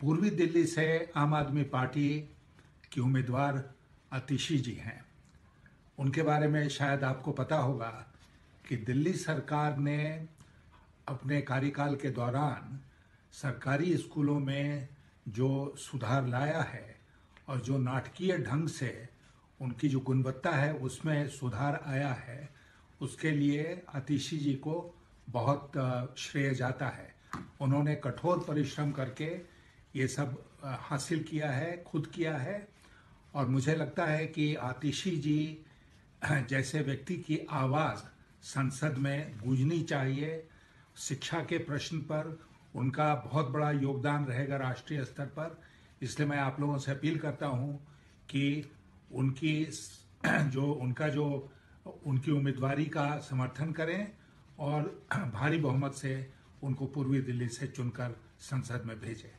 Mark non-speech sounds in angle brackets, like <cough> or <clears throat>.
पूर्वी दिल्ली से आम आदमी पार्टी की उम्मीदवार आतिशी जी हैं। उनके बारे में शायद आपको पता होगा कि दिल्ली सरकार ने अपने कार्यकाल के दौरान सरकारी स्कूलों में जो सुधार लाया है और जो नाटकीय ढंग से उनकी जो गुणवत्ता है, उसमें सुधार आया है, उसके लिए आतिशी जी को बहुत श्रेय जाता है। उन्होंने कठोर परिश्रम करके ये सब हासिल किया है, खुद किया है। और मुझे लगता है कि आतिशी जी, <clears throat> जैसे व्यक्ति की आवाज़ संसद में गूंजनी चाहिए, शिक्षा के प्रश्न पर उनका बहुत बड़ा योगदान रहेगा राष्ट्रीय स्तर पर। इसलिए मैं आप लोगों से अपील करता हूँ कि उनकी <clears throat> जो, उनका जो, उनकी उम्मीदवारी का समर्थन करें और <clears throat> भारी बहुमत से उनको पूर्वी दिल्ली से चुनकर संसद में भेजें।